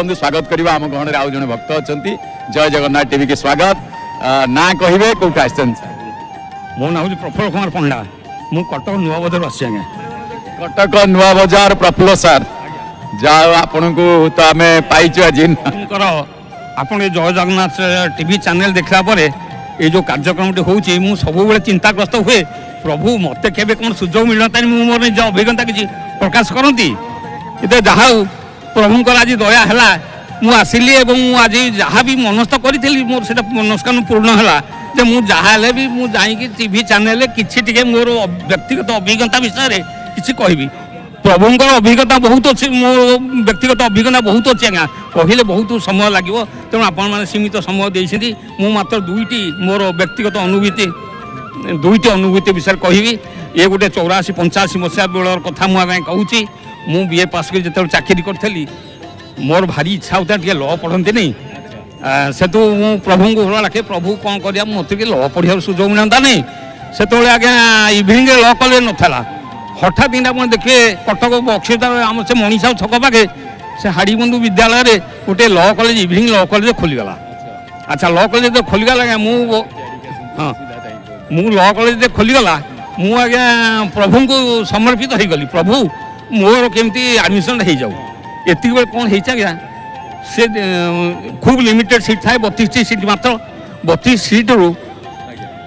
বন্ধু স্বাগত করা আম গহণের আউ জন ভক্ত অনেক জয় জগন্নাথ টিভি কি স্বাগত না কহবে কোটা আসছেন মো না হচ্ছে প্রফুল্ল কুমার পণ্ডা মু কটক নূয়াবজার আসছি আজ্ঞা কটক নূয়াবজার প্রফুল্ল স্যার যা আপনার তো আমি পাইছু আজ আপনার জয় জগন্নাথ টিভি চ্যানেল দেখলা পরে এই যে কার্যক্রমটি হচ্ছে মু সবুলে চিন্তাগ্রস্ত হুয়ে প্রভু মতো কেবে কোণ সুযোগ মিলনতা মু মোর নিজ অভিজ্ঞতা কিছু প্রকাশ করতে কিন্তু যা হোক প্রভুঙ্কর আজ দয়া হল মু আসিলি এবং মু আজ যা বি মনস্থ করে মো সেটা মনস্কান পূর্ণ হল যে মু যা হলে বি মু যাইকি টিভি চ্যানেল কিছু টিকে মোর ব্যক্তিগত অভিজ্ঞতা বিষয়ে কিছু কহবি প্রভুঙ্কর অভিজ্ঞতা বহুত অছি মো ব্যক্তিগত অভিজ্ঞতা বহুত অছি আজ্ঞা কহিলে বহুত সময় লাগিব তেমন আপন মানে সীমিত সময় দিয়েছেন মু মাত্র দুইটি মোর ব্যক্তিগত অনুভূতি দুইটি অনুভূতি বিষয়ে কহবি এ গোটে চৌরাশি পঞ্চাশি মশা বেলর কথা মু আজ্ঞা কହୁছি ମୁଁ ବି ଏ ପାସ୍ କରି ଯେତେବେଳେ ଚାକିରି କରିଥିଲି ମୋର ଭାରି ଇଚ୍ଛା ହେଉଥିଲା ଟିକେ ଲ ପଢ଼ନ୍ତିନି ସେତୁ ମୁଁ ପ୍ରଭୁଙ୍କୁ ଭଲ ଲାଗେ ପ୍ରଭୁ କ'ଣ କରିବା ମୋତେ ଟିକେ ଲ ପଢ଼ିବାର ସୁଯୋଗ ମିଳନ୍ତାନି ସେତେବେଳେ ଆଜ୍ଞା ଇଭିନିଂରେ ଲ କଲେଜ ନଥିଲା ହଠାତ୍ ଦିନ ଆପଣ ଦେଖିବେ କଟକ ଅକ୍ଷତା ଆମ ସେ ମଣିଷା ଛକ ପାଖେ ସେ ହାଡ଼ିବନ୍ଧୁ ବିଦ୍ୟାଳୟରେ ଗୋଟେ law college evening law college ଖୋଲିଗଲା ଆଚ୍ଛା ଲ କଲେଜ ଯେତେବେଳେ ଖୋଲିଗଲା ଆଜ୍ଞା ମୁଁ ହଁ ମୁଁ ଲ କଲେଜ ଯେତେବେଳେ ଖୋଲିଗଲା ମୁଁ ଆଜ୍ଞା ପ୍ରଭୁଙ୍କୁ ସମର୍ପିତ ହୋଇଗଲି ପ୍ରଭୁ ମୋର କେମିତି ଆଡ଼ମିସନଟା ହେଇଯାଉ ଏତିକି ବେଳେ କ'ଣ ହେଇଛି ଆଜ୍ଞା ସେ ଖୁବ୍ ଲିମିଟେଡ଼ ସିଟ୍ ଥାଏ ବତିଶଟି ସିଟ୍ ମାତ୍ର ବତିଶ ସିଟ୍ରୁ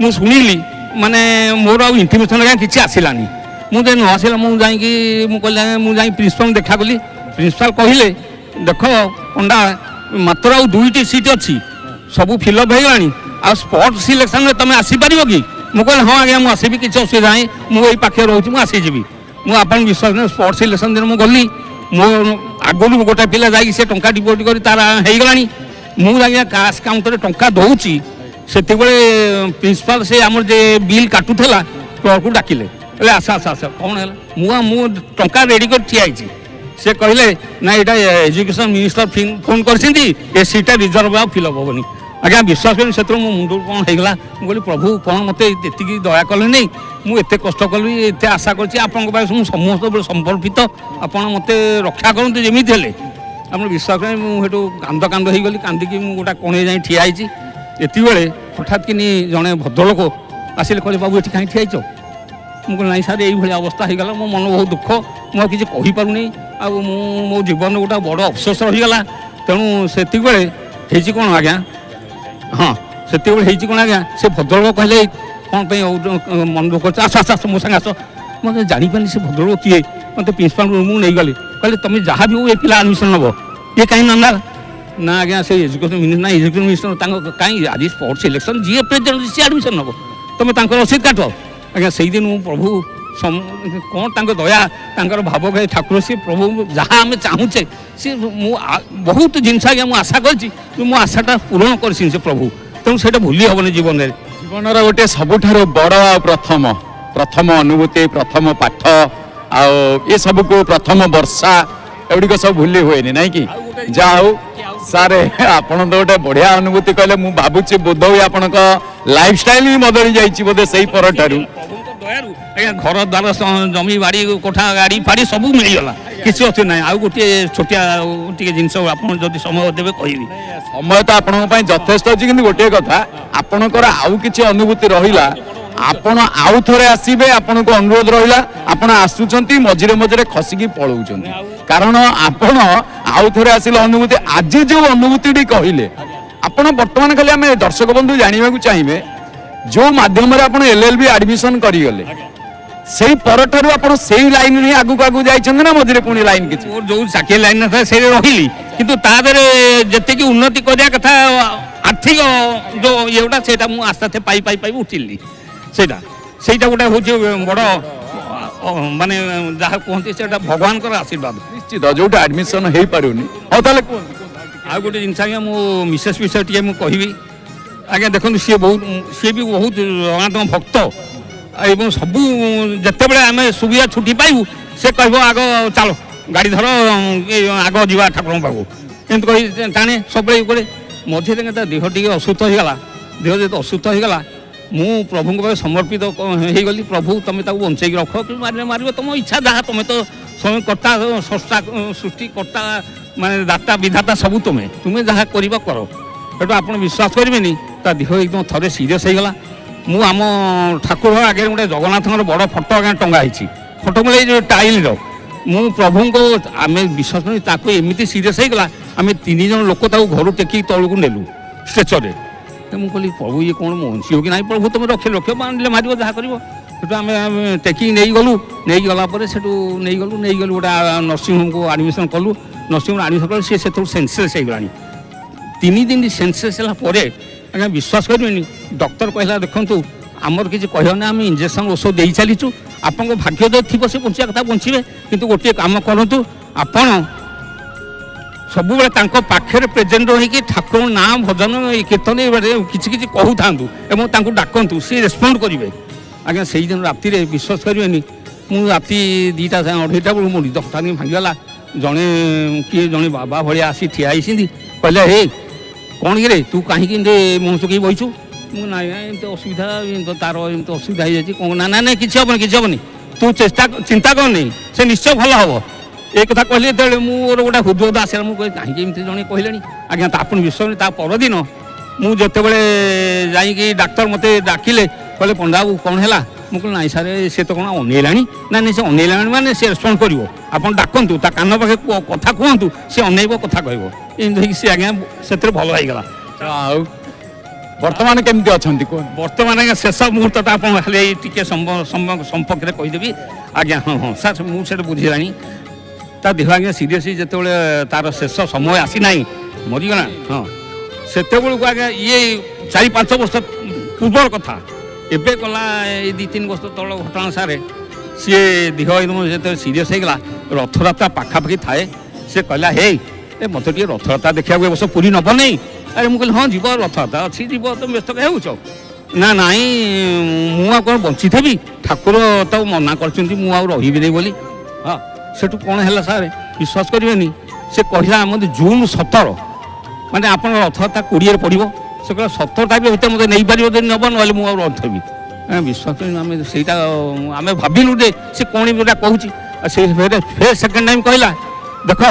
ମୁଁ ଶୁଣିଲି ମାନେ ମୋର ଆଉ ଇଣ୍ଟିମେସନ୍ ଆଜ୍ଞା କିଛି ଆସିଲାନି ମୁଁ ଯଦି ନ ଆସିଲା ମୁଁ ଯାଇକି ମୁଁ କହିଲି ଆଜ୍ଞା ମୁଁ ଯାଇ ପ୍ରିନ୍ସିପାଲ ଦେଖା କଲି ପ୍ରିନ୍ସିପାଲ କହିଲେ ଦେଖ ପଣ୍ଡା ମାତ୍ର ଆଉ ଦୁଇଟି ସିଟ୍ ଅଛି ସବୁ ଫିଲଅପ୍ ହେଇଗଲାଣି ଆଉ ସ୍ପଟ୍ ସିଲେକ୍ସନ୍ରେ ତୁମେ ଆସିପାରିବ କି ମୁଁ କହିଲି ହଁ ଆଜ୍ଞା ମୁଁ ଆସିବି କିଛି ଅସୁବିଧା ନାହିଁ ମୁଁ ଏଇ ପାଖରେ ରହୁଛି ମୁଁ ଆସିଯିବି ମୁଁ ଆପଣ ବିଶ୍ୱାସ ନୁହେଁ ସ୍ପୋର୍ଟସ୍ ଇଲେକ୍ସନ୍ ଦିନ ମୁଁ ଗଲି ମୁଁ ଆଗରୁ ଗୋଟେ ପିଲା ଯାଇକି ସେ ଟଙ୍କା ଡିପୋଜିଟ୍ କରି ତାର ହେଇଗଲାଣି ମୁଁ ଆଜ୍ଞା କ୍ୟାସ୍ କାଉଣ୍ଟରରେ ଟଙ୍କା ଦେଉଛି ସେତେବେଳେ ପ୍ରିନ୍ସିପାଲ ସେ ଆମର ଯେ ବିଲ୍ କାଟୁଥିଲା କ୍ଲର୍କକୁ ଡାକିଲେ କହିଲେ ଆସ ଆସ ଆସ କ'ଣ ହେଲା ମୁଁ ଆଉ ମୁଁ ଟଙ୍କା ରେଡ଼ି କରି ଠିଆ ହେଇଛି ସେ କହିଲେ ନା ଏଇଟା ଏଜୁକେସନ୍ ମିନିଷ୍ଟର ଫୋନ୍ କରିଛନ୍ତି ଏ ସିଟ୍ଟା ରିଜର୍ଭ ଆଉ ଫିଲ୍ଅପ୍ ହେବନି ଆଜ୍ଞା ବିଶ୍ୱାସ କରିନି ସେଥିରୁ ମୋ ମୁଣ୍ଡରୁ କ'ଣ ହେଇଗଲା ମୁଁ କହିଲି ପ୍ରଭୁ କ'ଣ ମୋତେ ଏତିକି ଦୟା କଲେନି ମୁଁ ଏତେ କଷ୍ଟ କଲି ଏତେ ଆଶା କରିଛି ଆପଣଙ୍କ ପାଇଁ ମୁଁ ସମସ୍ତ ସମର୍ପିତ ଆପଣ ମୋତେ ରକ୍ଷା କରନ୍ତୁ ଯେମିତି ହେଲେ ଆପଣ ବିଶ୍ୱାସ ନାହିଁ ମୁଁ ସେଠୁ କାନ୍ଦ କାନ୍ଦ ହେଇଗଲି କାନ୍ଦିକି ମୁଁ ଗୋଟା କଣେଇ ଯାଇ ଠିଆ ହେଇଛି ଏତିକିବେଳେ ହଠାତ୍ କିନି ଜଣେ ଭଦ୍ରଲୋକ ଆସିଲେ କହିଲେ ବାବୁ ଏଠି କାହିଁ ଠିଆ ହେଇଛ ମୁଁ କହିଲି ନାହିଁ ସାର୍ ଏଇଭଳି ଅବସ୍ଥା ହେଇଗଲା ମୋ ମନ ବହୁତ ଦୁଃଖ ମୁଁ ଆଉ କିଛି କହିପାରୁନି ଆଉ ମୁଁ ମୋ ଜୀବନର ଗୋଟେ ବଡ଼ ଅଫସୋସ ରହିଗଲା ତେଣୁ ସେତିକିବେଳେ ହେଇଛି କ'ଣ ଆଜ୍ଞା ହଁ ସେତିକିବେଳେ ହେଇଛି କ'ଣ ଆଜ୍ଞା ସେ ଭଦ୍ରଲୋକ କହିଲେ କ'ଣ ପାଇଁ ମନ ଦୁଃଖ କରୁଛ ଆସ ଆସ ଆସ ମୋ ସାଙ୍ଗେ ଆସ ମୁଁ ଜାଣିପାରିଲି ସେ ଭଦ୍ରଲୋକ କିଏ ମୋତେ ପ୍ରିନ୍ସିପାଲ୍ ରୁମ୍କୁ ନେଇଗଲି କହିଲେ ତୁମେ ଯାହା ବି ହଉ ଏ ପିଲା ଆଡ଼ମିସନ୍ ନେବ ଇଏ କାହିଁ ନନା ନା ଆଜ୍ଞା ସେ ଏଜୁକେସନ୍ ମିନିଷ୍ଟର ନା ଏଜୁକେସନ୍ ମିନିଷ୍ଟର ତାଙ୍କ କାହିଁ ଆଜି ସ୍ପୋର୍ଟସ୍ ଇଲେକ୍ସନ୍ ଯିଏ ପ୍ରେସିଡେଣ୍ଟ ସିଏ ଆଡ଼ମିସନ୍ ନେବ ତୁମେ ତାଙ୍କର ରସିଦ କାଟ ଆଜ୍ଞା ସେଇଦିନ ମୁଁ ପ୍ରଭୁ କ'ଣ ତାଙ୍କ ଦୟା ତାଙ୍କର ଭାବକ ଠାକୁର ସିଏ ପ୍ରଭୁ ଯାହା ଆମେ ଚାହୁଁଛେ ସିଏ ମୁଁ ବହୁତ ଜିନିଷ ଆଜ୍ଞା ମୁଁ ଆଶା କରିଛି ମୁଁ ଆଶାଟା ପୂରଣ କରିଛି ସେ ପ୍ରଭୁ ତେଣୁ ସେଇଟା ଭୁଲି ହେବନି ଜୀବନରେ ଜୀବନର ଗୋଟେ ସବୁଠାରୁ ବଡ଼ ଆଉ ପ୍ରଥମ ପ୍ରଥମ ଅନୁଭୂତି ପ୍ରଥମ ପାଠ ଆଉ ଏସବୁକୁ ପ୍ରଥମ ବର୍ଷା ଏଗୁଡ଼ିକ ସବୁ ଭୁଲି ହୁଏନି ନାଇଁ କି ଯାହା ହଉ ସାର୍ ଆପଣ ତ ଗୋଟେ ବଢ଼ିଆ ଅନୁଭୂତି କହିଲେ ମୁଁ ଭାବୁଛି ବୋଧ ହୁଏ ଆପଣଙ୍କ ଲାଇଫ ଷ୍ଟାଇଲ ବି ବଦଳି ଯାଇଛି ବୋଧେ ସେଇ ପରଠାରୁ ଦୟାରୁ ଆଜ୍ଞା ଘର ଦ୍ୱାର ଜମି ବାଡ଼ି କୋଠା ଗାଡ଼ି ଫାଡ଼ି ସବୁ ମିଳିଗଲା କିଛି ଅସୁବିଧା ନାହିଁ ଆଉ ଗୋଟିଏ ଛୋଟିଆ ଟିକେ ଜିନିଷ ଆପଣ ଯଦି ସମୟ ଦେବେ କହିବି ସମୟ ତ ଆପଣଙ୍କ ପାଇଁ ଯଥେଷ୍ଟ ଅଛି କିନ୍ତୁ ଗୋଟିଏ କଥା ଆପଣଙ୍କର ଆଉ କିଛି ଅନୁଭୂତି ରହିଲା ଆପଣ ଆଉ ଥରେ ଆସିବେ ଆପଣଙ୍କୁ ଅନୁରୋଧ ରହିଲା ଆପଣ ଆସୁଛନ୍ତି ମଝିରେ ମଝିରେ ଖସିକି ପଳଉଛନ୍ତି କାରଣ ଆପଣ ଆଉ ଥରେ ଆସିଲେ ଅନୁଭୂତି ଆଜି ଯେଉଁ ଅନୁଭୂତିଟି କହିଲେ ଆପଣ ବର୍ତ୍ତମାନ ଖାଲି ଆମେ ଦର୍ଶକ ବନ୍ଧୁ ଜାଣିବାକୁ ଚାହିଁବେ ଯେଉଁ ମାଧ୍ୟମରେ ଆପଣ ଏଲ୍ ଏଲ୍ ବି ଆଡ଼ମିସନ୍ କରିଗଲେ ସେଇ ପରଠାରୁ ଆପଣ ସେଇ ଲାଇନ୍ରେ ହିଁ ଆଗକୁ ଆଗକୁ ଯାଇଛନ୍ତି ନା ମଝିରେ ପୁଣି ଲାଇନ୍ କିଛି ମୋର ଯେଉଁ ଷାଠିଏ ଲାଇନ୍ ନଥାଏ ସେଇରେ ରହିଲି କିନ୍ତୁ ତା ଦେହରେ ଯେତିକି ଉନ୍ନତି କରିବା କଥା ଆର୍ଥିକ ଯେଉଁ ଇଏଟା ସେଇଟା ମୁଁ ଆସ୍ତେ ଆସ୍ତେ ପାଇ ପାଇ ପାଇ ଉଠିଲି ସେଇଟା ସେଇଟା ଗୋଟେ ହେଉଛି ବଡ଼ ମାନେ ଯାହା କୁହନ୍ତି ସେଇଟା ଭଗବାନଙ୍କର ଆଶୀର୍ବାଦ ନିଶ୍ଚିତ ଯେଉଁଟା ଆଡ଼ମିସନ୍ ହେଇପାରୁନି ହଉ ତାହେଲେ କୁହନ୍ତୁ ଆଉ ଗୋଟେ ଜିନିଷ ଆଜ୍ଞା ମୁଁ ମିସେସ୍ ବିଷୟ ଟିକେ ମୁଁ କହିବି ଆଜ୍ଞା ଦେଖନ୍ତୁ ସିଏ ବହୁତ ସିଏ ବି ବହୁତ ଜଗନ୍ନାଥଙ୍କ ଭକ୍ତ ଏବଂ ସବୁ ଯେତେବେଳେ ଆମେ ସୁବିଧା ଛୁଟି ପାଇବୁ ସେ କହିବ ଆଗ ଚାଲ ଗାଡ଼ି ଧର ଆଗ ଯିବା ଠାକୁରଙ୍କ ପାଖକୁ ଏମିତି କହି ଟାଣେ ସବୁବେଳେ ଇଏ କରେ ମଝିରେ ତା ଦେହ ଟିକେ ଅସୁସ୍ଥ ହେଇଗଲା ଦେହ ଯେହେତୁ ଅସୁସ୍ଥ ହେଇଗଲା ମୁଁ ପ୍ରଭୁଙ୍କ ପାଇଁ ସମର୍ପିତ ହେଇଗଲି ପ୍ରଭୁ ତୁମେ ତାକୁ ବଞ୍ଚେଇକି ରଖ କି ମାରିଲେ ମାରିବ ତୁମ ଇଚ୍ଛା ଯାହା ତୁମେ ତ ସ୍ୱାମୀ କର୍ତ୍ତା ସୃଷ୍ଟି କର୍ତ୍ତା ମାନେ ଦାତା ବିଧାତା ସବୁ ତୁମେ ତୁମେ ଯାହା କରିବ କର ଏଠୁ ଆପଣ ବିଶ୍ୱାସ କରିବେନି ତା ଦେହ ଏକଦମ ଥରେ ସିରିୟସ୍ ହେଇଗଲା ମୁଁ ଆମ ଠାକୁର ଆଗରେ ଗୋଟେ ଜଗନ୍ନାଥଙ୍କର ବଡ଼ ଫଟୋ ଆଜ୍ଞା ଟଙ୍ଗା ହେଇଛି ଫଟୋ ମିଳେ ଯେଉଁ ଟାଇଲ୍ର ମୁଁ ପ୍ରଭୁଙ୍କୁ ଆମେ ବିଶ୍ୱାସ କରି ତାକୁ ଏମିତି ସିରିୟସ୍ ହେଇଗଲା ଆମେ ତିନି ଜଣ ଲୋକ ତାକୁ ଘରୁ ଟେକିକି ତଳକୁ ନେଲୁ ଷ୍ଟ୍ରେଚରରେ ମୁଁ କହିଲି ପ୍ରଭୁ ଇଏ କ'ଣ ମଞ୍ଚିବ କି ନାହିଁ ପ୍ରଭୁ ତୁମେ ରଖି ରଖିବ ମାନିଲେ ମାରିବ ଯାହା କରିବ ସେଠୁ ଆମେ ଟେକିକି ନେଇଗଲୁ ନେଇଗଲା ପରେ ସେଠୁ ନେଇଗଲୁ ନେଇଗଲୁ ଗୋଟେ ନର୍ସିଂହୋମକୁ ଆଡ଼ମିସନ୍ କଲୁ ନର୍ସିଂହୋମ ଆଡ଼ମିସନ୍ କଲୁ ସିଏ ସେତେବେଳେ ସେନ୍ସେସ୍ ହେଇଗଲାଣି ତିନି ଦିନ ସେନ୍ସେସ୍ ହେଲା ପରେ ଆଜ୍ଞା ବିଶ୍ୱାସ କରିବେନି ଡକ୍ଟର କହିଲା ଦେଖନ୍ତୁ ଆମର କିଛି କହିବ ନା ଆମେ ଇଞ୍ଜେକ୍ସନ୍ ଔଷଧ ଦେଇ ଚାଲିଛୁ ଆପଣଙ୍କ ଭାଗ୍ୟୋଦୟ ଥିବ ସେ ବଞ୍ଚିବା କଥା ବଞ୍ଚିବେ କିନ୍ତୁ ଗୋଟିଏ କାମ କରନ୍ତୁ ଆପଣ ସବୁବେଳେ ତାଙ୍କ ପାଖରେ ପ୍ରେଜେଣ୍ଟ ରହିକି ଠାକୁରଙ୍କ ନାଁ ଭଜନ କୀର୍ତ୍ତନ କିଛି କିଛି କହୁଥାନ୍ତୁ ଏବଂ ତାଙ୍କୁ ଡାକନ୍ତୁ ସେ ରେସ୍ପଣ୍ଡ କରିବେ ଆଜ୍ଞା ସେଇଦିନ ରାତିରେ ବିଶ୍ୱାସ କରିବେନି ମୁଁ ରାତି ଦୁଇଟା ଅଢ଼େଇଟା ବେଳକୁ ମୋ ନିଦ ହଠାତ୍ ଭାଙ୍ଗିଗଲା ଜଣେ କିଏ ଜଣେ ବାବା ଭଳିଆ ଆସି ଠିଆ ହେଇଛନ୍ତି କହିଲେ ହେ କ'ଣ କିରେ ତୁ କାହିଁକି ଏମିତି ମୁହଁ ଶୁଖେଇ ବହିଛୁ ମୁଁ ନାଇଁ ଏମିତି ଅସୁବିଧା ତାର ଏମିତି ଅସୁବିଧା ହେଇଯାଇଛି କ'ଣ ନା ନାଇଁ କିଛି ହେବନି କିଛି ହେବନି ତୁ ଚେଷ୍ଟା ଚିନ୍ତା କରନି ସେ ନିଶ୍ଚୟ ଭଲ ହେବ ଏ କଥା କହିଲେ ଯେତେବେଳେ ମୋର ଗୋଟେ ହୃଦବୋଧ ଆସିଲା ମୁଁ କହିଲି କାହିଁକି ଏମିତି ଜଣେ କହିଲେଣି ଆଜ୍ଞା ତା ଆପଣ ବିଶ୍ୱାସ ତା ପରଦିନ ମୁଁ ଯେତେବେଳେ ଯାଇକି ଡାକ୍ତର ମୋତେ ଡାକିଲେ କହିଲେ ପଣ୍ଡା ବାବୁ କ'ଣ ହେଲା ମୁଁ କହିଲି ନାଇଁ ସାର୍ ସେ ତ କ'ଣ ଅନେଇଲାଣି ନା ନାଇଁ ସେ ଅନେଇଲାଣି ମାନେ ସେ ରେସ୍ପଣ୍ଡ କରିବ ଆପଣ ଡାକନ୍ତୁ ତା କାନ ପାଖେ କଥା କୁହନ୍ତୁ ସେ ଅନେଇବ କଥା କହିବ ଏମିତି ହେଇକି ସେ ଆଜ୍ଞା ସେଥିରେ ଭଲ ହେଇଗଲା ଆଉ ବର୍ତ୍ତମାନ କେମିତି ଅଛନ୍ତି କୁହ ବର୍ତ୍ତମାନ ଆଜ୍ଞା ଶେଷ ମୁହୂର୍ତ୍ତଟା ଆପଣ ହେଲେ ଏଇ ଟିକେ ସମ୍ପର୍କରେ କହିଦେବି ଆଜ୍ଞା ହଁ ହଁ ସାର୍ ମୁଁ ସେଇଟା ବୁଝିଲାଣି ତା ଦେହ ଆଜ୍ଞା ସିରିୟସ୍ଲି ଯେତେବେଳେ ତାର ଶେଷ ସମୟ ଆସିନାହିଁ ମରିଗଲା ହଁ ସେତେବେଳକୁ ଆଜ୍ଞା ଇଏ ଚାରି ପାଞ୍ଚ ବର୍ଷ ପୂର୍ବର କଥା ଏବେ କଲା ଏଇ ଦୁଇ ତିନି ବର୍ଷ ତଳ ଘଟଣା ସାରେ ସିଏ ଦେହ ଯେତେବେଳେ ସିରିୟସ୍ ହେଇଗଲା ରଥଯାତ୍ରା ପାଖାପାଖି ଥାଏ ସେ କହିଲା ହେଇ ଏ ମୋତେ ଟିକେ ରଥଯାତ୍ରା ଦେଖିବାକୁ ଏ ବର୍ଷ ପୁରୀ ନେବ ନେଇ ଆରେ ମୁଁ କହିଲି ହଁ ଯିବ ରଥଯାତ୍ରା ଅଛି ଯିବ ତ ବ୍ୟସ୍ତ ହେଉଛ ନା ନାଇଁ ମୁଁ ଆଉ କ'ଣ ବଞ୍ଚିଥିବି ଠାକୁର ତ ମନା କରିଛନ୍ତି ମୁଁ ଆଉ ରହିବିନି ବୋଲି ହଁ ସେଠୁ କ'ଣ ହେଲା ସାର୍ ବିଶ୍ୱାସ କରିବେନି ସେ କହିଲା ଆମ ଜୁନ୍ ସତର ମାନେ ଆପଣ ରଥଯାତ୍ରା କୋଡ଼ିଏରେ ପଡ଼ିବ ସେ କହିଲା ସତର ତାରିଖ ଭିତରେ ମୋତେ ନେଇପାରିବ ଯଦି ନେବ ନହେଲେ ମୁଁ ଆଉ ରହିଥିବି ବିଶ୍ୱାସ ଆମେ ସେଇଟା ଆମେ ଭାବିଲୁ ଯେ ସେ କ'ଣ ଯେଉଁଟା କହୁଛି ଆଉ ସେ ଫେର ଫେର ସେକେଣ୍ଡ ଟାଇମ୍ କହିଲା ଦେଖ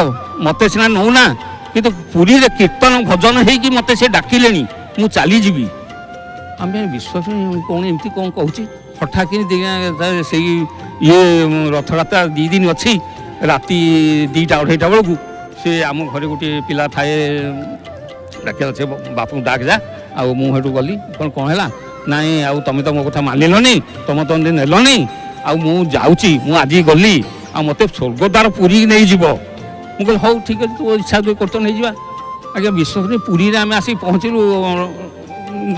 ମୋତେ ସିନା ନେଉନା କିନ୍ତୁ ପୁରୀରେ କୀର୍ତ୍ତନ ଭଜନ ହେଇକି ମୋତେ ସେ ଡାକିଲେଣି ମୁଁ ଚାଲିଯିବି ଆମେ ବିଶ୍ୱାସ କ'ଣ ଏମିତି କ'ଣ କହୁଛି ହଠାତ୍ କିନି ସେଇ ଇଏ ରଥଯାତ୍ରା ଦୁଇ ଦିନ ଅଛି ରାତି ଦୁଇଟା ଅଢ଼େଇଟା ବେଳକୁ ସେ ଆମ ଘରେ ଗୋଟିଏ ପିଲା ଥାଏ ଡାକିଲା ସେ ବାପାଙ୍କୁ ଡାକ ଯା ଆଉ ମୁଁ ସେଠୁ ଗଲି କ'ଣ କ'ଣ ହେଲା ନାଇଁ ଆଉ ତମେ ତ ମୋ କଥା ମାନିଲନି ତମେ ତମେ ନେଲନି ଆଉ ମୁଁ ଯାଉଛି ମୁଁ ଆଜି ଗଲି ଆଉ ମୋତେ ସ୍ୱର୍ଗଦ୍ୱାର ପୁରୀ ନେଇଯିବ ମୁଁ କହିଲି ହଉ ଠିକ୍ ଅଛି ତୋ ଇଚ୍ଛା ଯଦି କରୁଛ ନେଇଯିବା ଆଜ୍ଞା ବିଶ୍ୱାସ କରି ପୁରୀରେ ଆମେ ଆସି ପହଞ୍ଚିଲୁ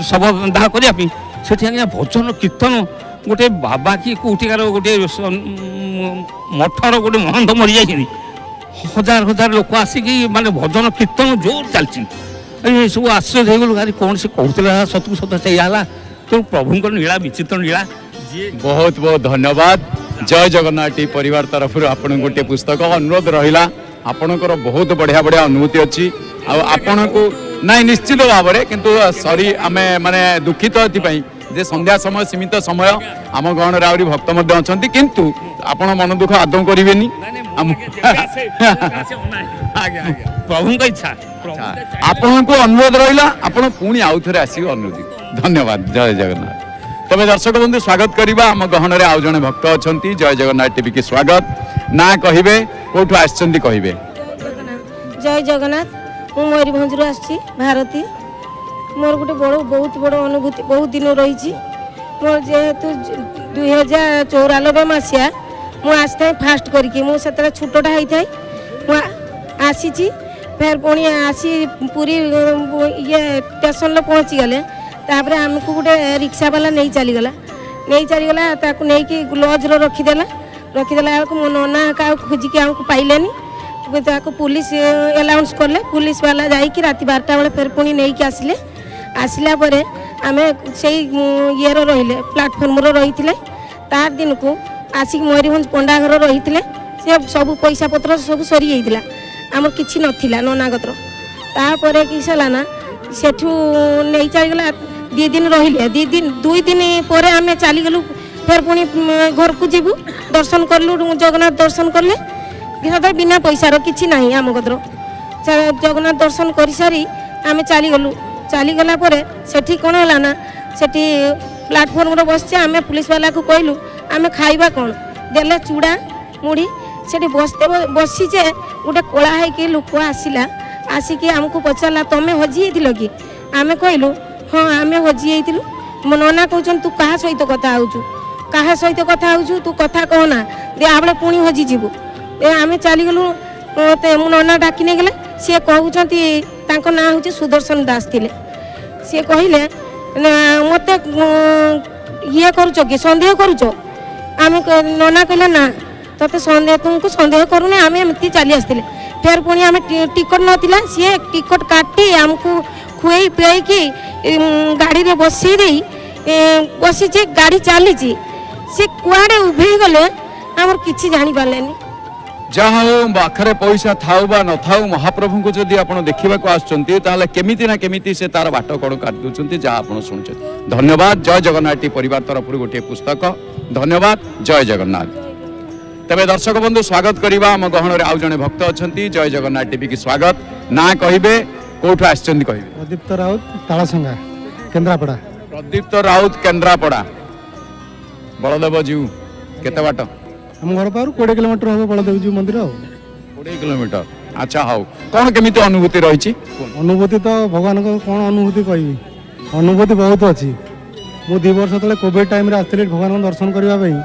ଶବ ଦାହ କରିବା ପାଇଁ ସେଠି ଆଜ୍ଞା ଭଜନ କୀର୍ତ୍ତନ ଗୋଟେ ବାବା କି କେଉଁଠିକାର ଗୋଟେ ମଠର ଗୋଟେ ମହନ୍ତ ମରିଯାଇଛନ୍ତି ହଜାର ହଜାର ଲୋକ ଆସିକି ମାନେ ଭଜନ କୀର୍ତ୍ତନ ଜୋର ଚାଲିଛି ଏସବୁ ଆଶ୍ଚର୍ଯ୍ୟ ହେଇଗଲୁ ଆରେ କ'ଣ ସେ କହୁଥିଲା ସତକୁ ସତ ସେଇଆ ହେଲା ତେଣୁ ପ୍ରଭୁଙ୍କର ନୀଳା ବିଚିତ୍ର ନୀଳା ଯିଏ ବହୁତ ବହୁତ ଧନ୍ୟବାଦ ଜୟ ଜଗନ୍ନାଥ ଟି ପରିବାର ତରଫରୁ ଆପଣଙ୍କୁ ଗୋଟିଏ ପୁସ୍ତକ ଅନୁରୋଧ ରହିଲା ଆପଣଙ୍କର ବହୁତ ବଢ଼ିଆ ବଢ଼ିଆ ଅନୁଭୂତି ଅଛି ଆଉ ଆପଣଙ୍କୁ ନାଇଁ ନିଶ୍ଚିତ ଭାବରେ କିନ୍ତୁ ସରି ଆମେ ମାନେ ଦୁଃଖିତ ଏଥିପାଇଁ যে সন্ধ্যা সময় সীমিত সময় আমার গহণরে আহরি ভক্ত অনেক কিন্তু আপনার মন দুঃখ আদৌ করবে আপনার অনুরোধ রহলা আপনার পুঁ আউথরে আসবে অনুরোধ ধন্যবাদ জয় জগন্নাথ তবে দর্শক বন্ধু স্বাগত করা আমার গহণের আউ জন ভক্ত অনেক জয় জগন্নাথ টিভি কি স্বাগত না কহবে কোথু আসছেন কহবে জয় জগন্নাথ ময়ূরভঞ্জু আসছি ভারতী ମୋର ଗୋଟେ ବଡ଼ ବହୁତ ବଡ଼ ଅନୁଭୂତି ବହୁତ ଦିନ ରହିଛି ମୋର ଯେହେତୁ ଦୁଇ ହଜାର ଚଉରାନବେ ମସିହା ମୁଁ ଆସିଥାଏ ଫାଷ୍ଟ କରିକି ମୁଁ ସେତେବେଳେ ଛୋଟଟା ହେଇଥାଏ ମୁଁ ଆସିଛି ଫେର୍ ପୁଣି ଆସି ପୁରୀ ଇଏ ଷ୍ଟେସନରେ ପହଞ୍ଚିଗଲେ ତାପରେ ଆମକୁ ଗୋଟେ ରିକ୍ସାବାଲା ନେଇ ଚାଲିଗଲା ନେଇ ଚାଲିଗଲା ତାକୁ ନେଇକି ଲଜ୍ରେ ରଖିଦେଲା ରଖିଦେଲା ବେଳକୁ ମୋ ନନା କାହାକୁ ଖୋଜିକି ଆମକୁ ପାଇଲେନି ତାକୁ ପୁଲିସ ଆନାଉନ୍ସ କଲେ ପୁଲିସ ବାଲା ଯାଇକି ରାତି ବାରଟା ବେଳେ ଫେର୍ ପୁଣି ନେଇକି ଆସିଲେ ଆସିଲା ପରେ ଆମେ ସେଇ ଇଏର ରହିଲେ ପ୍ଲାଟଫର୍ମର ରହିଥିଲେ ତା ଦିନକୁ ଆସିକି ମୟୂରଭଞ୍ଜ ପଣ୍ଡା ଘର ରହିଥିଲେ ସେ ସବୁ ପଇସା ପତ୍ର ସବୁ ସରିଯାଇଥିଲା ଆମର କିଛି ନଥିଲା ନନାଗତ୍ର ତାପରେ କି ସରିଲା ନା ସେଠୁ ନେଇ ଚାଲିଗଲା ଦୁଇ ଦିନ ରହିଲେ ଦୁଇ ଦିନ ଦୁଇ ଦିନ ପରେ ଆମେ ଚାଲିଗଲୁ ଫେର ପୁଣି ଘରକୁ ଯିବୁ ଦର୍ଶନ କଲୁ ଜଗନ୍ନାଥ ଦର୍ଶନ କଲେ ବିନା ପଇସାର କିଛି ନାହିଁ ଆମ କତର ଜଗନ୍ନାଥ ଦର୍ଶନ କରିସାରି ଆମେ ଚାଲିଗଲୁ ଚାଲିଗଲା ପରେ ସେଠି କ'ଣ ହେଲା ନା ସେଠି ପ୍ଲାଟଫର୍ମରେ ବସିଛେ ଆମେ ପୋଲିସବାଲାକୁ କହିଲୁ ଆମେ ଖାଇବା କ'ଣ ଦେଲେ ଚୁଡ଼ା ମୁଢ଼ି ସେଠି ବସିତେ ବସିଛେ ଗୋଟେ କଳା ହେଇକି ଲୋକ ଆସିଲା ଆସିକି ଆମକୁ ପଚାରିଲା ତମେ ହଜି ଯାଇଥିଲ କି ଆମେ କହିଲୁ ହଁ ଆମେ ହଜି ଯାଇଥିଲୁ ମୋ ନନା କହୁଛନ୍ତି ତୁ କାହା ସହିତ କଥା ହେଉଛୁ କାହା ସହିତ କଥା ହେଉଛୁ ତୁ କଥା କହନା ଦେ ଆବେଳେ ପୁଣି ହଜିଯିବୁ ଏ ଆମେ ଚାଲିଗଲୁ ମୋ ନନା ଡାକି ନେଇଗଲେ ସିଏ କହୁଛନ୍ତି ତାଙ୍କ ନାଁ ହେଉଛି ସୁଦର୍ଶନ ଦାସ ଥିଲେ ସିଏ କହିଲେ ମୋତେ ଇଏ କରୁଛ କି ସନ୍ଦେହ କରୁଛ ଆମେ ନନା କହିଲେ ନା ତତେ ସନ୍ଦେହ ତୁମକୁ ସନ୍ଦେହ କରୁନି ଆମେ ଏମିତି ଚାଲି ଆସିଥିଲେ ଫେର୍ ପୁଣି ଆମେ ଟିକଟ ନଥିଲା ସିଏ ଟିକଟ କାଟି ଆମକୁ ଖୁଏଇ ପିଆଇକି ଗାଡ଼ିରେ ବସେଇ ଦେଇ ବସିଛି ଗାଡ଼ି ଚାଲିଛି ସେ କୁଆଡ଼େ ଉଭେଇ ଗଲେ ଆମର କିଛି ଜାଣିପାରିଲେନି ଯାହା ହଉ ପାଖରେ ପଇସା ଥାଉ ବା ନଥାଉ ମହାପ୍ରଭୁଙ୍କୁ ଯଦି ଆପଣ ଦେଖିବାକୁ ଆସୁଛନ୍ତି ତାହେଲେ କେମିତି ନା କେମିତି ସେ ତାର ବାଟ କ'ଣ କାଟିଦେଉଛନ୍ତି ଯାହା ଆପଣ ଶୁଣୁଛନ୍ତି ଧନ୍ୟବାଦ ଜୟ ଜଗନ୍ନାଥଟି ପରିବାର ତରଫରୁ ଗୋଟିଏ ପୁସ୍ତକ ଧନ୍ୟବାଦ ଜୟ ଜଗନ୍ନାଥ ତେବେ ଦର୍ଶକ ବନ୍ଧୁ ସ୍ୱାଗତ କରିବା ଆମ ଗହଣରେ ଆଉ ଜଣେ ଭକ୍ତ ଅଛନ୍ତି ଜୟ ଜଗନ୍ନାଥ ଟିଭିକି ସ୍ୱାଗତ ନାଁ କହିବେ କେଉଁଠୁ ଆସିଛନ୍ତି କହିବେ ପ୍ରଦୀପ୍ତ ରାଉତ ତାଳସଙ୍ଗା କେନ୍ଦ୍ରାପଡ଼ା ପ୍ରଦୀପ୍ତ ରାଉତ କେନ୍ଦ୍ରାପଡ଼ା ବଳଦେବ ଜୀଉ କେତେ ବାଟ ଆମ ଘର ପାଖରୁ କୋଡ଼ିଏ କିଲୋମିଟର ହେବ ବଳଦେବଜୀଉ ମନ୍ଦିର ଆଉ କୋଡ଼ିଏ କିଲୋମିଟର ଆଚ୍ଛା ହଉ କ'ଣ କେମିତି ଅନୁଭୂତି ରହିଛି ଅନୁଭୂତି ତ ଭଗବାନଙ୍କ କ'ଣ ଅନୁଭୂତି କହିବି ଅନୁଭୂତି ବହୁତ ଅଛି ମୁଁ ଦୁଇ ବର୍ଷ ତଳେ କୋଭିଡ଼ ଟାଇମ୍ରେ ଆସିଥିଲି ଭଗବାନଙ୍କ ଦର୍ଶନ କରିବା ପାଇଁ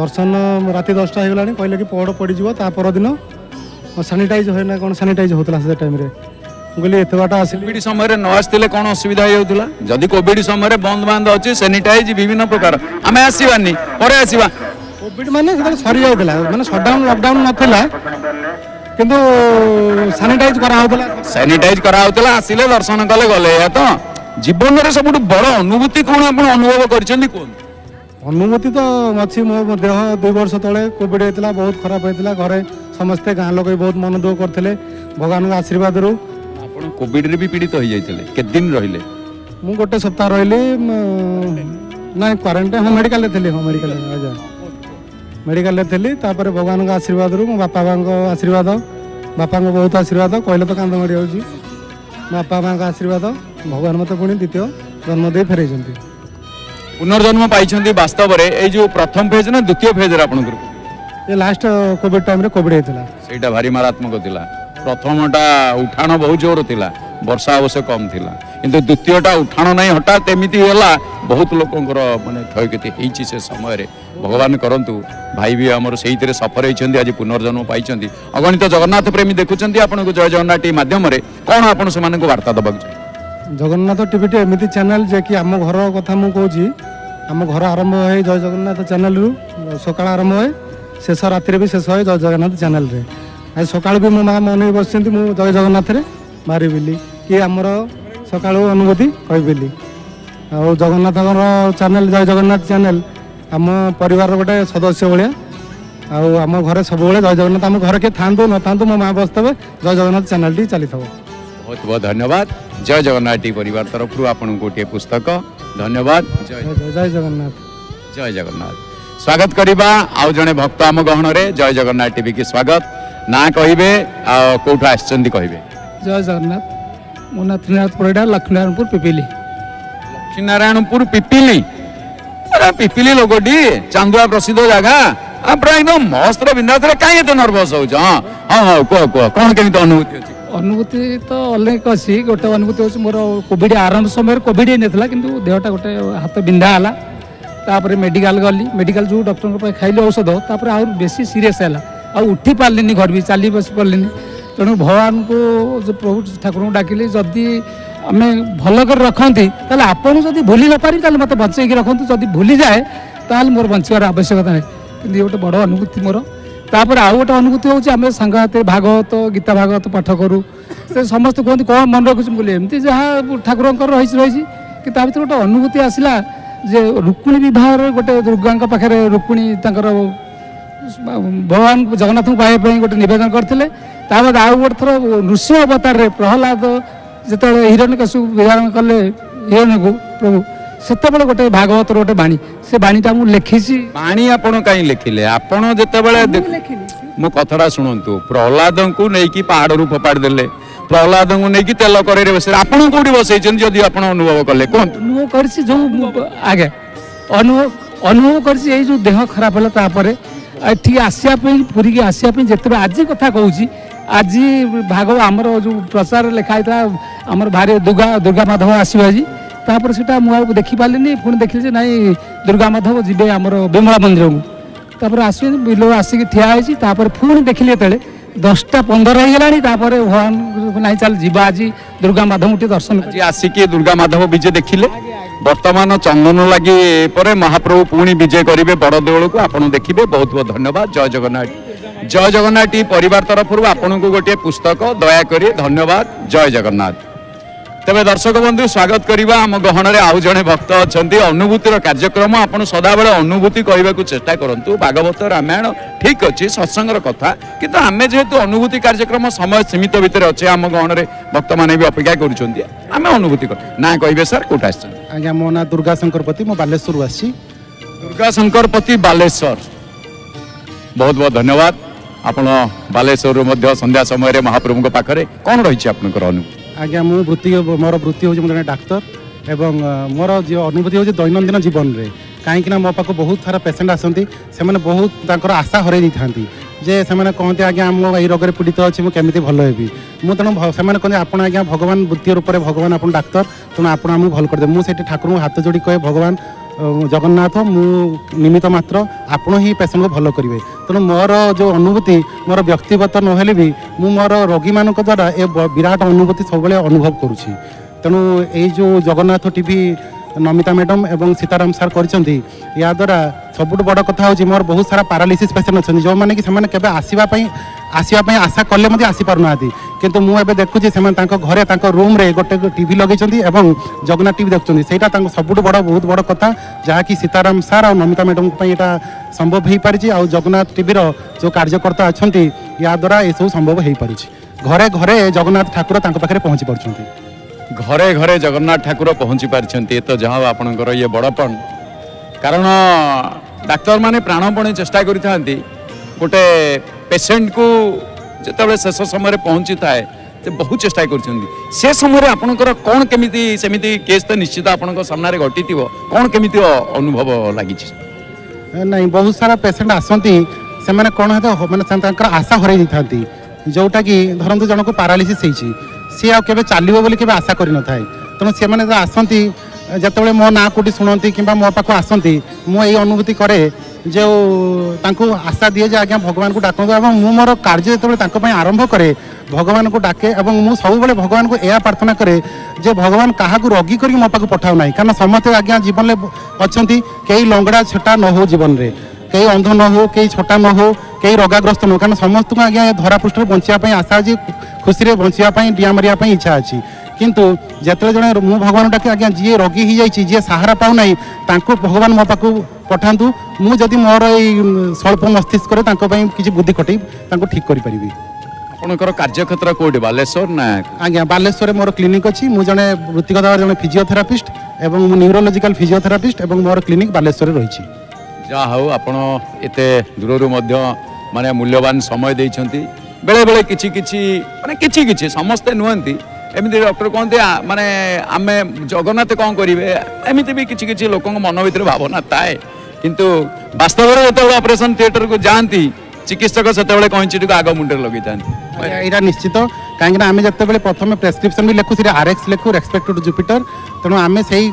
ଦର୍ଶନ ରାତି ଦଶଟା ହେଇଗଲାଣି କହିଲେ କି ପହଡ଼ ପଡ଼ିଯିବ ତା ପରଦିନ ସାନିଟାଇଜ୍ ହୁଏ ନା କ'ଣ ସାନିଟାଇଜ୍ ହେଉଥିଲା ସେ ଟାଇମ୍ରେ ମୁଁ କହିଲି ଏତେ ବାଟ ଆସିଲି କୋଭିଡ଼ ସମୟରେ ନ ଆସିଥିଲେ କ'ଣ ଅସୁବିଧା ହେଇଯାଉଥିଲା ଯଦି କୋଭିଡ଼ ସମୟରେ ବନ୍ଦ ବାନ୍ଦ ଅଛି ସାନିଟାଇଜ୍ ବିଭିନ୍ନ ପ୍ରକାର ଆମେ ଆସିବାନି ପରେ ଆସିବା কোভিড মানে সেটা সরি যাইতলা মানে শটডাউন লকডাউন নথিলা কিন্তু স্যানিটাইজ করা হতলা স্যানিটাইজ করা হতলা আসিলে দর্শন কলে গলে এত জীবনের সবুঠ বড় অনুভূতি কোন আপনি অনুভব করছেন কোন অনুভূতি তো অছি মো দেহ দুই বর্ষ তলে কোভিড হয়েছিল বহুত খারাপ হয়েছিল ঘরে সমস্তে গাঁ লোক বহুত মন দুঃখ করলে ভগবান আশীর্বাদ রু আপনার কোভিড রে পীড়িত হয়ে যাই কেতদিন রহলে মু গোটে সপ্তাহ রহলি না কোয়ারেন্টাইন হোম মেডিকাল লে থিলি হোম মেডিকাল আজ্ঞা ମେଡ଼ିକାଲରେ ଥିଲି ତାପରେ ଭଗବାନଙ୍କ ଆଶୀର୍ବାଦରୁ ମୋ ବାପା ମାଆଙ୍କ ଆଶୀର୍ବାଦ ବାପାଙ୍କ ବହୁତ ଆଶୀର୍ବାଦ କହିଲେ ତ କାନ୍ଦ ମାଡ଼ି ହେଉଛି ବାପା ମାଆଙ୍କ ଆଶୀର୍ବାଦ ଭଗବାନ ମୋତେ ପୁଣି ଦ୍ୱିତୀୟ ଜନ୍ମ ଦେଇ ଫେରାଇଛନ୍ତି ପୁନର୍ଜନ୍ମ ପାଇଛନ୍ତି ବାସ୍ତବରେ ଏଇ ଯେଉଁ ପ୍ରଥମ ଫେଜ୍ ନା ଦ୍ୱିତୀୟ ଫେଜ୍ରେ ଆପଣଙ୍କର ଏ ଲାଷ୍ଟ କୋଭିଡ଼ ଟାଇମ୍ରେ କୋଭିଡ଼ ହେଇଥିଲା ସେଇଟା ଭାରି ମାରାତ୍ମକ ଥିଲା প্রথমটা উঠাণ বহু জোর লা বর্ষা অবশ্য কম লা কিন্তু দ্বিতীয়টা উঠাণ নাই হঠাৎ এমিতি হলা বহুত লোকর মানে ক্ষয়ক্ষতি হয়েছি সে সময়ের ভগবান করতু ভাই বি আমার সেইতে সফর হয়েছেন আজ পুনর্জন্ম পাইছেন অগণিত জগন্নাথ প্রেমী দেখুছেন আপনার জয় জগন্নাথ টিভি মাধ্যমে কোণ আপনার সে বার্তা দেওয়া চাই জগন্নাথ টিভিটি এমিতি চ্যানেল যে কি আমার ঘর কথা মু কৌছি আমার ঘর আরম্ভ হয়ে জয় জগন্নাথ চ্যানেল সকাল আরম্ভ হয়ে শেষ রাতে বি শেষ হয়ে জয় জগন্নাথ চ্যানেল ଆଜି ସକାଳୁ ବି ମୋ ମାଆ ମନେଇ ବସିଛନ୍ତି ମୁଁ ଜୟ ଜଗନ୍ନାଥରେ ମାରିବିଲି କି ଆମର ସକାଳୁ ଅନୁଭୂତି କହିବିଲି ଆଉ ଜଗନ୍ନାଥଙ୍କର ଚ୍ୟାନେଲ୍ ଜୟ ଜଗନ୍ନାଥ ଚ୍ୟାନେଲ୍ ଆମ ପରିବାରର ଗୋଟେ ସଦସ୍ୟ ଭଳିଆ ଆଉ ଆମ ଘରେ ସବୁବେଳେ ଜୟ ଜଗନ୍ନାଥ ଆମ ଘରେ କିଏ ଥାଆନ୍ତୁ ନଥାନ୍ତୁ ମୋ ମାଆ ବସିଥିବେ ଜୟ ଜଗନ୍ନାଥ ଚ୍ୟାନେଲ୍ଟି ଚାଲିଥିବ ବହୁତ ବହୁତ ଧନ୍ୟବାଦ ଜୟ ଜଗନ୍ନାଥ ଟି ପରିବାର ତରଫରୁ ଆପଣଙ୍କୁ ଗୋଟିଏ ପୁସ୍ତକ ଧନ୍ୟବାଦ ଜୟ ଜଗନ୍ନାଥ ଜୟ ଜଗନ୍ନାଥ ସ୍ୱାଗତ କରିବା ଆଉ ଜଣେ ଭକ୍ତ ଆମ ଗହଣରେ ଜୟ ଜଗନ୍ନାଥ ଟିଭିକି ସ୍ୱାଗତ ନା କହିବେ ଆଉ କେଉଁଠୁ ଆସିଛନ୍ତି କହିବେ ଜୟ ଜଗନ୍ନାଥ ମୋ ନାଁ ତ୍ରିନାଥ ପରିଡ଼ା ଲକ୍ଷ୍ମୀନାରାୟଣପୁର ପିପିଲି ଲକ୍ଷ୍ମୀନାରାୟଣପୁର ପିପିଲି ପିପିଲି ଲୋକଟି ଚାନ୍ଦୁଆ ପ୍ରସିଦ୍ଧ ଜାଗା ପୁରା ଏକଦମ ମସ୍ତର ବିନ୍ଦାସରେ କାହିଁ ଏତେ ନର୍ଭସ୍ ହଉଛ ହଁ ହଁ କୁହ କୁହ କ'ଣ କେମିତି ଅନୁଭୂତି ଅଛି ଅନୁଭୂତି ତ ଅନେକ ଅଛି ଗୋଟେ ଅନୁଭୂତି ହେଉଛି ମୋର କୋଭିଡ଼ ଆରମ୍ଭ ସମୟରେ କୋଭିଡ଼ ହେଇନଥିଲା କିନ୍ତୁ ଦେହଟା ଗୋଟେ ହାତ ବିନ୍ଧା ହେଲା ତାପରେ ମେଡ଼ିକାଲ ଗଲି ମେଡ଼ିକାଲ ଯେଉଁ ଡକ୍ଟରଙ୍କ ପାଇଁ ଖାଇଲି ଔଷଧ ତାପରେ ଆହୁରି ବେଶୀ ସିରିୟସ୍ ହେଲା ଆଉ ଉଠି ପାରିଲିନି ଘର ବି ଚାଲି ବସି ପାରିଲେନି ତେଣୁ ଭଗବାନଙ୍କୁ ପ୍ରଭୁ ଠାକୁରଙ୍କୁ ଡାକିଲି ଯଦି ଆମେ ଭଲ କରି ରଖନ୍ତି ତାହେଲେ ଆପଣ ଯଦି ଭୁଲି ନପାରିବେ ତାହେଲେ ମୋତେ ବଞ୍ଚେଇକି ରଖନ୍ତୁ ଯଦି ଭୁଲିଯାଏ ତାହେଲେ ମୋର ବଞ୍ଚିବାର ଆବଶ୍ୟକତା ନାହିଁ କିନ୍ତୁ ଇଏ ଗୋଟେ ବଡ଼ ଅନୁଭୂତି ମୋର ତାପରେ ଆଉ ଗୋଟେ ଅନୁଭୂତି ହେଉଛି ଆମେ ସାଙ୍ଗ ହାତରେ ଭାଗବତ ଗୀତା ଭାଗବତ ପାଠ କରୁ ସେ ସମସ୍ତେ କୁହନ୍ତି କ'ଣ ମନେ ରଖୁଛି ବୋଲି ଏମିତି ଯାହା ଠାକୁରଙ୍କର ରହିଛି ରହିଛି କିନ୍ତୁ ତା ଭିତରେ ଗୋଟେ ଅନୁଭୂତି ଆସିଲା ଯେ ରୁକ୍ମିଣୀ ବିବାହରେ ଗୋଟେ ଦୁର୍ଗାଙ୍କ ପାଖରେ ରୁକ୍ମିଣୀ ତାଙ୍କର ভগবান ଜଗନ୍ନାଥଙ୍କୁ ପାଇବା ପାଇଁ ଗୋଟେ ନିବେଦନ କରିଥିଲେ ତା ବାଦ ଆଉ ଗୋଟେ ଥର ନୃସିଂହ ଅବତାରରେ ପ୍ରହ୍ଲାଦ ଯେତେବେଳେ ହିରଣ୍ୟକେଶୁ ବିଧାରଣ କଲେ ହିରଣ୍ୟକୁ ପ୍ରଭୁ ସେତେବେଳେ ଗୋଟେ ଭାଗବତର ଗୋଟେ ବାଣୀ ସେ ବାଣୀଟା ମୁଁ ଲେଖିଛି ବାଣୀ ଆପଣ କାହିଁ ଲେଖିଲେ ଆପଣ ଯେତେବେଳେ ମୋ କଥାଟା ଶୁଣନ୍ତୁ ପ୍ରହ୍ଲାଦଙ୍କୁ ନେଇକି ପାହାଡ଼ରୁ ଫୋପାଡ଼ି ଦେଲେ ପ୍ରହ୍ଲାଦଙ୍କୁ ନେଇକି ତେଲ କରେଇରେ ବସେଇ ଆପଣ କୋଉଠି ବସେଇଛନ୍ତି ଯଦି ଆପଣ ଅନୁଭବ କଲେ କୁହନ୍ତୁ ଅନୁଭବ କରିଛି ଯୋଉ ଆଜ୍ଞା ଅନୁଭବ ଅନୁଭବ କରିଛି ଏଇ ଯୋଉ ଦେହ ଖରାପ ହେଲା ତାପରେ ଏଠି ଆସିବା ପାଇଁ ପୁରୀକି ଆସିବା ପାଇଁ ଯେତେବେଳେ ଆଜି କଥା କହୁଛି ଆଜି ଭାଗ ଆମର ଯେଉଁ ପ୍ରଚାରରେ ଲେଖା ହେଇଥିଲା ଆମର ଭାରି ଦୁର୍ଗା ଦୁର୍ଗା ମାଧବ ଆସିବ ଆଜି ତାପରେ ସେଟା ମୁଁ ଆଉ ଦେଖିପାରିଲିନି ପୁଣି ଦେଖିଲି ଯେ ନାଇଁ ଦୁର୍ଗା ମାଧବ ଯିବେ ଆମର ବିମଳା ମନ୍ଦିରକୁ ତାପରେ ଆସିବେ ବିଲ ଆସିକି ଠିଆ ହେଇଛି ତାପରେ ପୁଣି ଦେଖିଲି ଯେତେବେଳେ ଦଶଟା ପନ୍ଦର ହେଇଗଲାଣି ତାପରେ ଭଗବାନ ନାଇଁ ଚାଲ ଯିବା ଆଜି ଦୁର୍ଗା ମାଧବଙ୍କୁ ଟିକେ ଦର୍ଶନ ଆସିକି ଦୁର୍ଗା ମାଧବ ବିଜେ ଦେଖିଲେ ବର୍ତ୍ତମାନ ଚନ୍ଦନ ଲାଗି ପରେ ମହାପ୍ରଭୁ ପୁଣି ବିଜେ କରିବେ ବଡ଼ଦେଉଳକୁ ଆପଣ ଦେଖିବେ ବହୁତ ବହୁତ ଧନ୍ୟବାଦ ଜୟ ଜଗନ୍ନାଥ ଜୟ ଜଗନ୍ନାଥ ଟି ପରିବାର ତରଫରୁ ଆପଣଙ୍କୁ ଗୋଟିଏ ପୁସ୍ତକ ଦୟାକରି ଧନ୍ୟବାଦ ଜୟ ଜଗନ୍ନାଥ ତେବେ ଦର୍ଶକ ବନ୍ଧୁ ସ୍ୱାଗତ କରିବା ଆମ ଗହଣରେ ଆଉ ଜଣେ ଭକ୍ତ ଅଛନ୍ତି ଅନୁଭୂତିର କାର୍ଯ୍ୟକ୍ରମ ଆପଣ ସଦାବେଳେ ଅନୁଭୂତି କହିବାକୁ ଚେଷ୍ଟା କରନ୍ତୁ ଭାଗବତ ରାମାୟଣ ଠିକ୍ ଅଛି ସତ୍ସଙ୍ଗର କଥା କିନ୍ତୁ ଆମେ ଯେହେତୁ ଅନୁଭୂତି କାର୍ଯ୍ୟକ୍ରମ ସମୟ ସୀମିତ ଭିତରେ ଅଛି ଆମ ଗହଣରେ ଭକ୍ତମାନେ ବି ଅପେକ୍ଷା କରୁଛନ୍ତି ଆମେ ଅନୁଭୂତି ନା କହିବେ ସାର୍ କେଉଁଠି ଆସିଛନ୍ତି ଆଜ୍ଞା ମୋ ନାଁ ଦୁର୍ଗା ଶଙ୍କରପତି ମୁଁ ବାଲେଶ୍ୱରରୁ ଆସିଛି ଦୁର୍ଗା ଶଙ୍କରପତି ବାଲେଶ୍ୱର ବହୁତ ବହୁତ ଧନ୍ୟବାଦ ଆପଣ ବାଲେଶ୍ୱରରୁ ମଧ୍ୟ ସନ୍ଧ୍ୟା ସମୟରେ ମହାପ୍ରଭୁଙ୍କ ପାଖରେ କ'ଣ ରହିଛି ଆପଣଙ୍କର ଅନୁଭୂତି ଆଜ୍ଞା ମୁଁ ବୃତ୍ତି ମୋର ବୃତ୍ତି ହେଉଛି ମୁଁ ଜଣେ ଡାକ୍ତର ଏବଂ ମୋର ଅନୁଭୂତି ହେଉଛି ଦୈନନ୍ଦିନ ଜୀବନରେ କାହିଁକିନା ମୋ ପାଖକୁ ବହୁତ ସାରା ପେସେଣ୍ଟ ଆସନ୍ତି ସେମାନେ ବହୁତ ତାଙ୍କର ଆଶା ହରାଇ ଦେଇଥାନ୍ତି ଯେ ସେମାନେ କହନ୍ତି ଆଜ୍ଞା ମୁଁ ଏଇ ରୋଗରେ ପୀଡ଼ିତ ଅଛି ମୁଁ କେମିତି ଭଲ ହେବି ମୁଁ ତେଣୁ ସେମାନେ କହନ୍ତି ଆପଣ ଆଜ୍ଞା ଭଗବାନ ବୃତ୍ତି ରୂପରେ ଭଗବାନ ଆପଣ ଡାକ୍ତର ତେଣୁ ଆପଣ ଆମକୁ ଭଲ କରିଦେବେ ମୁଁ ସେଠି ଠାକୁରଙ୍କୁ ହାତ ଯୋଡ଼ି କହେ ଭଗବାନ ଜଗନ୍ନାଥ ମୁଁ ନିମିତ୍ତ ମାତ୍ର ଆପଣ ହିଁ ପେସେଣ୍ଟକୁ ଭଲ କରିବେ ତେଣୁ ମୋର ଯେଉଁ ଅନୁଭୂତି ମୋର ବ୍ୟକ୍ତିଗତ ନହେଲେ ବି ମୁଁ ମୋର ରୋଗୀମାନଙ୍କ ଦ୍ୱାରା ଏ ବିରାଟ ଅନୁଭୂତି ସବୁବେଳେ ଅନୁଭବ କରୁଛି ତେଣୁ ଏଇ ଯେଉଁ ଜଗନ୍ନାଥ ଟିଭି নমিতা ম্যাডাম এবং সীতারাম স্যার করছেন ইয়াদ্বারা সবু বড় কথা হচ্ছে মোর বহু সারা প্যারালিসিস পেসেন্ট অনেক যে কি সে কেবে আসবা আসবা আশা কলে মধ্যে আসিপার না কিন্তু মু এবে দেখুছি সে ঘরে তাঁর রুম্রে গোটে টিভি লগাইছেন এবং জগন্নাথ টিভি দেখছেন সেইটা তাঁর সবু বড় বহু বড় কথা যা কি সীতারাম স্যার আর নমিতা ম্যাডাম এটা সম্ভব হয়ে পারিছি আর জগন্নাথ টিভির যে কার্যকর্তা অনেক ইয়াদ্বারা এসব সম্ভব হয়ে পড়ছে ঘরে ঘরে জগন্নাথ ঠাকুর তাঁর পাখে পৌঁছি পড়ছেন ঘরে ঘরে জগন্নাথ ঠাকুর পৌঁছি পারিছন্তি এ তো যাহ আপনার ইয়ে বড়পণ কারণ ডাক্তার মানে প্রাণপণে চেষ্টা করে থাকে গোটে পেসেন্ট কু যেতবে শেষ সময় পৌঁছি থাকে ସେ ବହୁ ଚେଷ୍ଟା କରିଛନ୍ତି ସେ ସମୟରେ ଆପଣଙ୍କର କ'ଣ କେମିତି ସେମିତି କେସ୍ ତ ନିଶ୍ଚିତ ଆପଣଙ୍କ ସାମ୍ନାରେ ଘଟିଥିବ କ'ଣ କେମିତି ଅନୁଭବ ଲାଗିଛି ନାଇଁ ବହୁତ ସାରା ପେସେଣ୍ଟ ଆସନ୍ତି ସେମାନେ କ'ଣ ମାନେ ତାଙ୍କର ଆଶା ହରାଇ ଦେଇଥାନ୍ତି ଯେଉଁଟାକି ଧରନ୍ତୁ ଜଣକୁ ପାରାଲିସିସ୍ ହେଇଛି ସିଏ ଆଉ କେବେ ଚାଲିବ ବୋଲି କେବେ ଆଶା କରିନଥାଏ ତେଣୁ ସେମାନେ ଆସନ୍ତି ଯେତେବେଳେ ମୋ ନାଁ କେଉଁଠି ଶୁଣନ୍ତି କିମ୍ବା ମୋ ପାଖକୁ ଆସନ୍ତି ମୁଁ ଏଇ ଅନୁଭୂତି କରେ ଯେଉଁ ତାଙ୍କୁ ଆଶା ଦିଏ ଯେ ଆଜ୍ଞା ଭଗବାନଙ୍କୁ ଡାକନ୍ତୁ ଏବଂ ମୁଁ ମୋର କାର୍ଯ୍ୟ ଯେତେବେଳେ ତାଙ୍କ ପାଇଁ ଆରମ୍ଭ କରେ ଭଗବାନଙ୍କୁ ଡାକେ ଏବଂ ମୁଁ ସବୁବେଳେ ଭଗବାନଙ୍କୁ ଏହା ପ୍ରାର୍ଥନା କରେ ଯେ ଭଗବାନ କାହାକୁ ରଗି କରିକି ମୋ ପାଖକୁ ପଠାଉ ନାହିଁ କାରଣ ସମସ୍ତେ ଆଜ୍ଞା ଜୀବନରେ ଅଛନ୍ତି କେହି ଲଙ୍ଗଡ଼ା ଛେଟା ନ ହେଉ ଜୀବନରେ କେହି ଅନ୍ଧ ନ ହେଉ କେହି ଛଟା ନ ହେଉ କେହି ରୋଗାଗ୍ରସ୍ତ ନ ହେଉ କାରଣ ସମସ୍ତଙ୍କୁ ଆଜ୍ଞା ଧରାପୃଷ୍ଠରେ ବଞ୍ଚିବା ପାଇଁ ଆଶା ଅଛି খুশিরে বঞ্চিবা ডিয়া মারিয়া ইচ্ছা আছে কিন্তু যেতবে জন মু ভগবান ডাকে আজ্ঞা যে রোগী হয়ে যাই যে সাহারা পাও না তাঁকু ভগবান মো পাখু পঠান্তু মু যদি মোর এই স্বল্প মস্তিষ্করে তাঁক পাই কিছু বুদ্ধি খটাই তাঁকু ঠিক করে পারিবি ଆପଣଙ୍କର କାର୍ଯ୍ୟକ୍ଷେତ୍ର କେଉଁଠି ବାଲେଶ୍ୱର ନା ଆଜ୍ଞା ବାଲେଶ୍ୱରରେ ମୋର କ୍ଲିନିକ୍ ଅଛି ମୁଁ ଜଣେ ବୃତ୍ତିଗତ ଭାବରେ ଜଣେ ଫିଜିଓଥେରାପିଷ୍ଟ ଏବଂ ମୁଁ ନ୍ୟୁରୋଲୋଜିକାଲ ଫିଜିଓଥେରାପିଷ୍ଟ ଏବଂ ମୋର କ୍ଲିନିକ୍ ବାଲେଶ୍ୱରରେ ରହିଛି ଯାହା ହଉ ଆପଣ ଏତେ ଦୂରରୁ ମଧ୍ୟ ମାନେ ମୂଲ୍ୟବାନ ସମୟ ଦେଇଛନ୍ତି ବେଳେବେଳେ କିଛି କିଛି ମାନେ କିଛି କିଛି ସମସ୍ତେ ନୁହନ୍ତି ଏମିତି ଡକ୍ଟର କୁହନ୍ତି ମାନେ ଆମେ ଜଗନ୍ନାଥ କ'ଣ କରିବେ ଏମିତି ବି କିଛି କିଛି ଲୋକଙ୍କ ମନ ভাবনা ଭାବନା ଥାଏ କିନ୍ତୁ ବାସ୍ତବରେ ଯେତେବେଳେ ଅପରେସନ୍ কু ଯାଆନ୍ତି চিকিৎসক সেতবে কইঞ্চিটিকে আগ মুন্ডে লগাইথাନ୍ତି এটা নিশ্চিত কারণ আমি যেতবে প্রথমে প্রেসক্রিপশন বি লেখু সেটা আরএক্স লেখু রেসপেক্টেড জুপিটর তেমন আমি সেই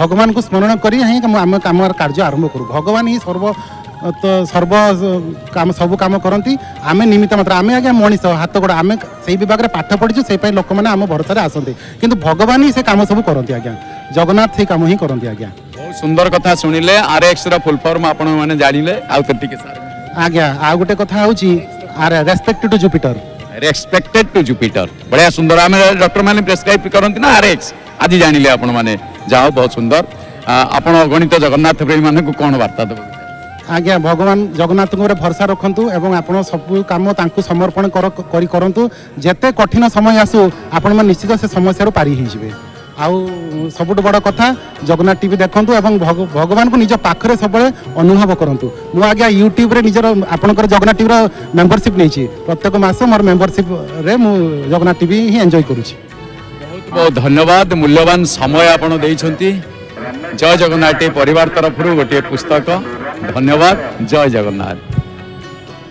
ভগবান স্মরণ করি হ্যাঁ আমি কাম কার্য আরম্ভ করু ভগবান হি সর্ব ତ ସର୍ବ କାମ ସବୁ କାମ କରନ୍ତି ଆମେ ନିମିତ୍ତ ମାତ୍ର ଆମେ ଆଜ୍ଞା ମଣିଷ ହାତ ଗୋଡ଼ ଆମେ ସେଇ ବିଭାଗରେ ପାଠ ପଢ଼ିଛୁ ସେଇ ପାଇଁ ଲୋକମାନେ ଆମ ଭରସାରେ ଆସନ୍ତି କିନ୍ତୁ ଭଗବାନ ହିଁ ସେ କାମ ସବୁ କରନ୍ତି ଆଜ୍ଞା ଜଗନ୍ନାଥ ସେଇ କାମ ହିଁ କରନ୍ତି ଆଜ୍ଞା ବହୁତ ସୁନ୍ଦର କଥା ଶୁଣିଲେ ଆର୍ ଏକ୍ସର ଫୁଲ୍ ଫର୍ମ ଆପଣମାନେ ଜାଣିଲେ ଆଉ ତ ଟିକେ ସାର୍ ଆଜ୍ଞା ଆଉ ଗୋଟେ କଥା ହେଉଛି ଆର୍ respect to Jupiter respected to Jupiter ବଢ଼ିଆ ସୁନ୍ଦର ଆମେ ଡକ୍ଟରମାନେ ପ୍ରେସ୍କ୍ରାଇବ୍ କରନ୍ତି ନା ଆର୍ ଏକ୍ସ ଆଜି ଜାଣିଲେ ଆପଣମାନେ ଯାହା ବହୁତ ସୁନ୍ଦର ଆପଣ ଗଣିତ ଜଗନ୍ନାଥ ପ୍ରେମୀମାନଙ୍କୁ କ'ଣ ବାର୍ତ୍ତା ଦେବେ ଆଜ୍ଞା ଭଗବାନ ଜଗନ୍ନାଥଙ୍କ ଉପରେ ଭରସା ରଖନ୍ତୁ ଏବଂ ଆପଣ ସବୁ କାମ ତାଙ୍କୁ ସମର୍ପଣ କରି କରନ୍ତୁ ଯେତେ କଠିନ ସମୟ ଆସୁ ଆପଣମାନେ ନିଶ୍ଚିତ ସେ ସମସ୍ୟାରୁ ପାରି ହୋଇଯିବେ ଆଉ ସବୁଠୁ ବଡ଼ କଥା ଜଗନ୍ନାଥ ଟିଭି ଦେଖନ୍ତୁ ଏବଂ ଭଗବାନଙ୍କୁ ନିଜ ପାଖରେ ସବୁବେଳେ ଅନୁଭବ କରନ୍ତୁ ମୁଁ ଆଜ୍ଞା ୟୁଟ୍ୟୁବରେ ନିଜର ଆପଣଙ୍କର ଜଗନ୍ନାଥ ଟିଭିର ମେମ୍ବରସିପ୍ ନେଇଛି ପ୍ରତ୍ୟେକ ମାସ ମୋର ମେମ୍ବରସିପ୍ରେ ମୁଁ ଜଗନ୍ନାଥ ଟିଭି ହିଁ ଏନ୍ଜୟ କରୁଛି ବହୁତ ବହୁତ ଧନ୍ୟବାଦ ମୂଲ୍ୟବାନ ସମୟ ଆପଣ ଦେଇଛନ୍ତି ଜୟ ଜଗନ୍ନାଥ ପରିବାର ତରଫରୁ ଗୋଟିଏ ପୁସ୍ତକ ধন্যবাদ জয় জগন্নাথ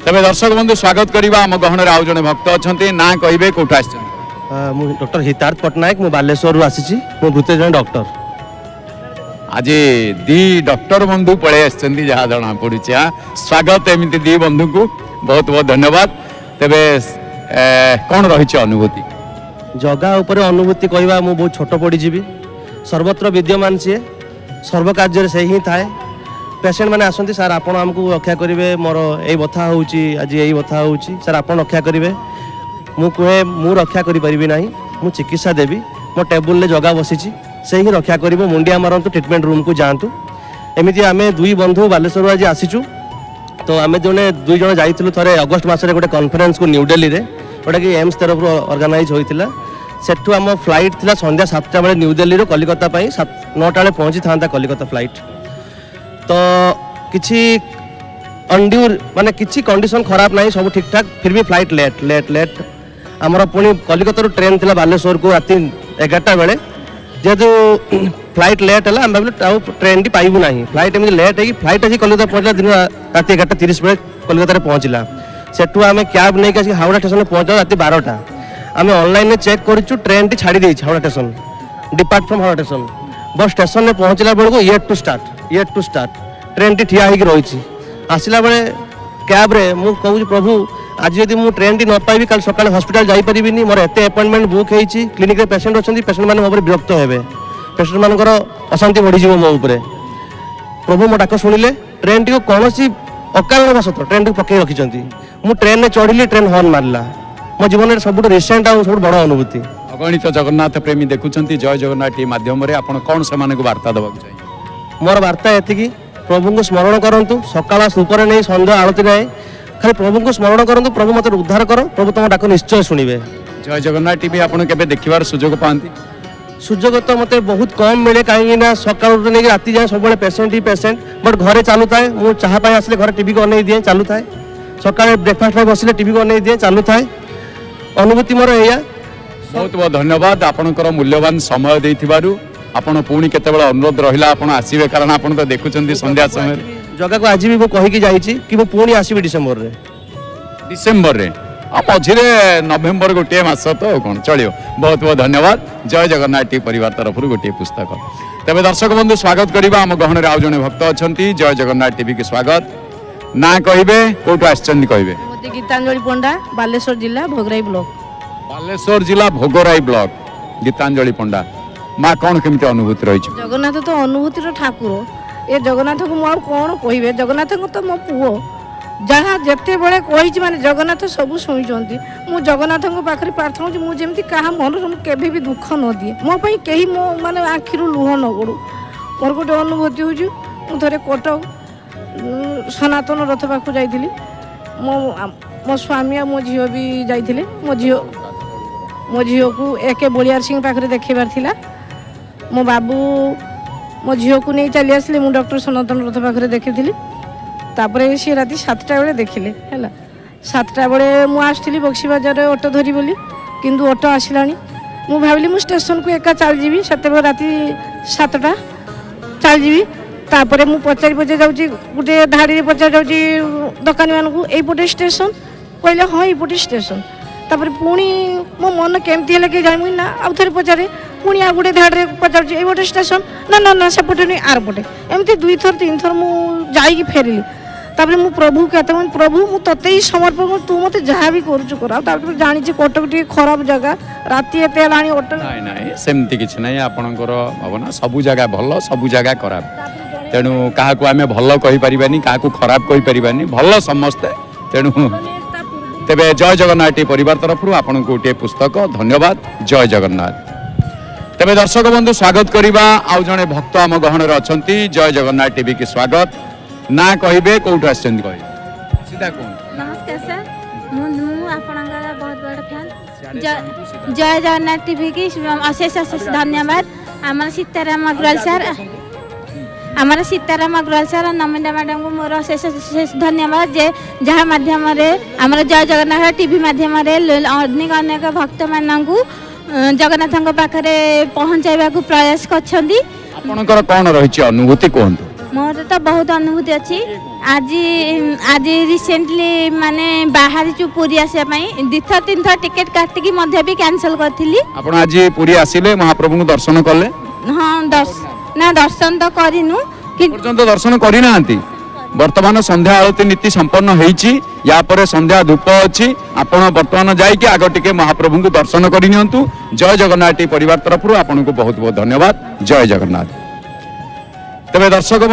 তবে দর্শক বন্ধু স্বাগত করা আম গহণের আউ জন ভক্ত অনেক না কহবে কোটা আসছেন মু ডক্টর হিতার্থ পট্টনাক মু বালেশ্বর আসিছি মু বৃত্তে জন ডক্টর আজ দি ডক্টর বন্ধু পড়ে আসছেন যা জনা পড়ুছে হ্যাঁ স্বাগত এমনি দি বন্ধুকু বহুত বহুত ধন্যবাদ তবে কোণ রয়েছে অনুভূতি জগা উপরে অনুভূতি কহবা মু বহুত ছোট পড়িযিবি সর্বত্র বিদ্যমান সিয়ে সর্বকার্যের সে হি থাকে পেসেন্ট মানে আসতে স্যার আপনার আমি রক্ষা করবে মর এই বথা হচ্ছে আজ এই বথা হচ্ছে স্যার আপনার রক্ষা করবে মুহে মু রক্ষা করে পারি না মু চিকিৎসা দেবি মো টেবুলে জগা বসিছি সেই হি রক্ষা করব মুন্ডিয়া মারত ট্রিটমেন্ট রুম কু যাতে এমিতি আমি দুই বন্ধু বালেশ্বর আজ আসিছু তো আমি জনে দুই জন যাই থরে অগস্ট মাসের গোটে কনফরেন্স কু নিউ দিল্লি যেটা কি এমস তরফ অর্গানাইজ হয়েছিল সেঠু আমার ফ্লাইট লা সন্ধ্যা সাতটা বেড়ে নিউ দিল্লি কলিকতা সাত নটা বেড়ে পৌঁছি থাকে কলিকতা ফ্লাইট तो किसी अंड्यूर मान कि कंडीशन खराब ना सब ठीक ठाक फिर भी फ्लाइट लेट लेट लेट आमर पुणी कलिकतार ट्रेन थी बालेश्वर को रात एगारटा बेले जेहेतु फ्लाइट लेट है आम भाविल ट्रेन टी पाइबू ना फ्लैट एम लेट है फ्लैट आज कलिकतार पहुँचा दिन रात एगारटा तीस बेले कलिकतार पहुँचला से आम क्या नहीं आस हावड़ा स्टेसन पहुँचला रात बारटा आम अनल चेक कर ट्रेन टी छाड़ी Howrah station depart from Howrah station bus station में पहुँचला बेलू ये to start yet to start ট্রেনটি ঠিয়া হয়েকি রয়েছে আসিলা বেড়ে ক্যাব্রে মু কৌছি প্রভু আজ যদি মু ট্রেনটি নপাইবি কাল সকালে হসপিটাল যাইপারিবি মোর এত আপয়েন্টমেন্ট বুক হয়েছি ক্লিনিক্রে পেসেন্ট অনেক পেসেন্ট মানে মো বিরক্ত হবে পেসেন্ট মানকর অশান্তি যাব মো উপরে প্রভু মো ডাক শুনিলে ট্রেনটিকে কৌশি অকারণ সত ট্রেনটি পকাই রাখিছেন মু ট্রেনে চড়িলি ট্রেন হর্ন মারলা মো জীবনের সবু ରିସେଣ୍ଟ ଆଉ সবু বড় অনুভূতি অগণিত জগন্নাথ প্রেমী ଦେଖୁଛନ୍ତି জয় জগন্নাথ ଟି মাধ্যমে আপনার কম সে বার্তা দেওয়া চাই ମୋର ବାର୍ତ୍ତା ଏତିକି ପ୍ରଭୁଙ୍କୁ ସ୍ମରଣ କରନ୍ତୁ ସକାଳ ସୂପରେ ନେଇ ସନ୍ଧ୍ୟା ଆଳତି ନାହିଁ ଖାଲି ପ୍ରଭୁଙ୍କୁ ସ୍ମରଣ କରନ୍ତୁ ପ୍ରଭୁ ମୋତେ ଉଦ୍ଧାର କର ପ୍ରଭୁ ତମ ଡାକ ନିଶ୍ଚୟ ଶୁଣିବେ ଜୟ ଜଗନ୍ନାଥ ଟିଭି ଆପଣ କେବେ ଦେଖିବାର ସୁଯୋଗ ପାଆନ୍ତି ସୁଯୋଗ ତ ମୋତେ ବହୁତ କମ୍ ମିଳେ କାହିଁକିନା ସକାଳୁ ନେଇକି ରାତି ଯାଏ ସବୁବେଳେ ପେସେଣ୍ଟ ହିଁ ପେସେଣ୍ଟ ବଟ୍ ଘରେ ଚାଲୁଥାଏ ମୁଁ ଚାହା ପାଇଁ ଆସିଲେ ଘରେ ଟିଭିକୁ ଅନେଇ ଦିଏ ଚାଲୁଥାଏ ସକାଳେ ବ୍ରେକଫାଷ୍ଟ ପାଇଁ ବସିଲେ ଟିଭିକୁ ଅନେଇ ଦିଏ ଚାଲୁଥାଏ ଅନୁଭୂତି ମୋର ଏଇଆ ବହୁତ ବହୁତ ଧନ୍ୟବାଦ ଆପଣଙ୍କର ମୂଲ୍ୟବାନ ସମୟ ଦେଇଥିବାରୁ ଆପଣ ପୁଣି କେତେବେଳେ ଅନୁରୋଧ ରହିଲା ଆପଣ ଆସିବେ କାରଣ ଆପଣ ତ ଦେଖୁଛନ୍ତି ସନ୍ଧ୍ୟା ସମୟରେ ଜଗାକୁ ଆଜି ବି ମୁଁ କହିକି ଯାଇଛି କି ମୁଁ ପୁଣି ଆସିବି ଡିସେମ୍ବରରେ ଡିସେମ୍ବରରେ ଆଉ ମଝିରେ ନଭେମ୍ବର ଗୋଟିଏ ମାସ ତ ଆଉ କ'ଣ ଚଳିବ ବହୁତ ବହୁତ ଧନ୍ୟବାଦ ଜୟ ଜଗନ୍ନାଥ ଟି ପରିବାର ତରଫରୁ ଗୋଟିଏ ପୁସ୍ତକ ତେବେ ଦର୍ଶକ ବନ୍ଧୁ ସ୍ୱାଗତ କରିବା ଆମ ଗହଣରେ ଆଉ ଜଣେ ଭକ୍ତ ଅଛନ୍ତି ଜୟ ଜଗନ୍ନାଥ ଟିଭିକି ସ୍ୱାଗତ ନା କହିବେ କୋଉଠୁ ଆସିଛନ୍ତି କହିବେ ଗୀତାଞ୍ଜଳି ପଣ୍ଡା ବାଲେଶ୍ୱର ଜିଲ୍ଲା ଭୋଗରାଇ ବ୍ଲକ ବାଲେଶ୍ୱର ଜିଲ୍ଲା ଭୋଗରାଇ ବ୍ଲକ ଗୀତାଞ୍ଜଳି ପଣ୍ଡା মা କ'ଣ କେମିତି ଅନୁଭୂତି ରହିଛି ଜଗନ୍ନାଥ ତ ଅନୁଭୂତିର ଠାକୁର ଏ ଜଗନ୍ନାଥଙ୍କୁ ମୁଁ ଆଉ କ'ଣ କହିବି ଜଗନ୍ନାଥଙ୍କୁ ତ ମୋ ପୁଅ ଯାହା ଯେତେବେଳେ କହିଛି ମାନେ ଜଗନ୍ନାଥ ସବୁ ଶୁଣିଛନ୍ତି ମୁଁ ଜଗନ୍ନାଥଙ୍କ ପାଖରେ ପ୍ରାର୍ଥନା କରୁଛି ମୁଁ ଯେମିତି କାହା ମନରେ ମୁଁ କେବେ ବି ଦୁଃଖ ନ ଦିଏ ମୋ ପାଇଁ କେହି ମୋ ମାନେ ଆଖିରୁ ଲୁହ ନ ଗଡ଼ୁ ମୋର ଗୋଟେ ଅନୁଭୂତି ହେଉଛି ମୁଁ ଥରେ କଟକ ସନାତନ ରଥ ପାଖକୁ ଯାଇଥିଲି ମୋ ମୋ ସ୍ୱାମୀ ଆଉ ମୋ ଝିଅ ବି ଯାଇଥିଲେ ମୋ ଝିଅ ମୋ ଝିଅକୁ ଏକେ ବଳିଆର ସିଂ ପାଖରେ ଦେଖେଇବାର ଥିଲା ମୋ ବାବୁ ମୋ ଝିଅକୁ ନେଇ ଚାଲି ଆସିଲେ ମୁଁ ଡକ୍ଟର ସନାତନ ରଥ ପାଖରେ ଦେଖିଥିଲି ତାପରେ ସିଏ ରାତି ସାତଟା ବେଳେ ଦେଖିଲେ ହେଲା ସାତଟା ବେଳେ ମୁଁ ଆସିଥିଲି ବକ୍ସି ବଜାରରେ ଅଟୋ ଧରି ବୋଲି କିନ୍ତୁ ଅଟୋ ଆସିଲାଣି ମୁଁ ଭାବିଲି ମୁଁ ଷ୍ଟେସନକୁ ଏକା ଚାଲିଯିବି ସେତେବେଳେ ରାତି ସାତଟା ଚାଲିଯିବି ତାପରେ ମୁଁ ପଚାରି ପଚାରି ଯାଉଛି ଗୋଟେ ଧାଡ଼ିରେ ପଚାରି ଯାଉଛି ଦୋକାନୀମାନଙ୍କୁ ଏଇପଟେ ଷ୍ଟେସନ କହିଲେ ହଁ ଏଇପଟେ ଷ୍ଟେସନ ତାପରେ ପୁଣି ମୋ ମନ କେମିତି ହେଲେ କେହି ଜାଣିବି ନା ଆଉ ଥରେ ପଚାରେ ପୁଣି ଆଉ ଗୋଟେ ଧାଡ଼ିରେ ପଚାରୁଛି ଏଇପଟେ ଷ୍ଟେସନ୍ ନା ନା ନା ସେପଟେ ନୁହେଁ ଆରପଟେ ଏମିତି ଦୁଇଥର ତିନିଥର ମୁଁ ଯାଇକି ଫେରିଲି ତାପରେ ମୁଁ ପ୍ରଭୁକୁ କେତେବେଳେ ପ୍ରଭୁ ମୁଁ ତୋତେ ହିଁ ସମର୍ପଣ ତୁ ମୋତେ ଯାହା ବି କରୁଛୁ କର ଆଉ ତାପରେ ଜାଣିଛି କଟକ ଟିକେ ଖରାପ ଜାଗା ରାତି ଏତେ ହେଲାଣି ହୋଟେଲ ନାଇଁ ନାଇଁ ସେମିତି କିଛି ନାହିଁ ଆପଣଙ୍କର ଭାବନା ସବୁ ଜାଗା ଭଲ ସବୁ ଜାଗା ଖରାପ ତେଣୁ କାହାକୁ ଆମେ ଭଲ କହିପାରିବାନି କାହାକୁ ଖରାପ କହିପାରିବାନି ଭଲ ସମସ୍ତେ ତେଣୁ ତେବେ ଜୟ ଜଗନ୍ନାଥ ଟି ପରିବାର ତରଫରୁ ଆପଣଙ୍କୁ ଗୋଟିଏ ପୁସ୍ତକ ଧନ୍ୟବାଦ ଜୟ ଜଗନ୍ନାଥ তবে দর্শক বন্ধু স্বাগত করা আউ জনে ভক্ত আম গহণের অনেক জয় জগন্নাথ টিভি কি স্বাগত না কহবে কোটু আসছেন কহবে সিধা কোন জয় জগন্নাথ টিভি কি অশেষ অশেষ ধন্যবাদ আমার সীতারাম অগ্রওয়াল স্যার আমার সীতারাম অগ্রওয়াল স্যার নমিতা ম্যাডামকে মোর অশেষ অশেষ ধন্যবাদ যে যা মাধ্যমে আমার জয় জগন্নাথ টিভি মাধ্যমে অনেক অনেক ভক্ত মানুষ ଜଗନ୍ନାଥଙ୍କ ପାଖରେ ପହଞ୍ଚାଇବାକୁ ପ୍ରୟାସ କରିଛନ୍ତି ଆପଣଙ୍କର କ'ଣ ରହିଛି ଅନୁଭୂତି କୁହନ୍ତୁ ମୋର ତ ବହୁତ ଅନୁଭୂତି ଅଛି ଆଜି ଆଜି ରିସେଣ୍ଟଲି ମାନେ ବାହାରିଛୁ ପୁରୀ ଆସିବା ପାଇଁ ଦୁଇଥର ତିନିଥର ଟିକେଟ୍ କାଟିକି ମଧ୍ୟ ବି କ୍ୟାନସଲ୍ କରିଥିଲି ଆପଣ ଆଜି ପୁରୀ ଆସିଲେ ମହାପ୍ରଭୁଙ୍କୁ ଦର୍ଶନ କଲେ ହଁ ନା ଦର୍ଶନ ତ କରିନୁ ପର୍ଯ୍ୟନ୍ତ ଦର୍ଶନ କରିନାହାନ୍ତି ବର୍ତ୍ତମାନ ସନ୍ଧ୍ୟା ଆଳତୀ ନୀତି ସମ୍ପନ୍ନ ହେଇଛି ୟାପରେ ସନ୍ଧ୍ୟା ଧୂପ ଅଛି ଆପଣ ବର୍ତ୍ତମାନ ଯାଇକି ଆଗ ଟିକେ ମହାପ୍ରଭୁଙ୍କୁ ଦର୍ଶନ କରିନିଅନ୍ତୁ ଜୟ ଜଗନ୍ନାଥ ପରିବାର ତରଫରୁ ଆପଣଙ୍କୁ ବହୁତ ବହୁତ ଧନ୍ୟବାଦ ଜୟ ଜଗନ୍ନାଥ ତେବେ ଦର୍ଶକ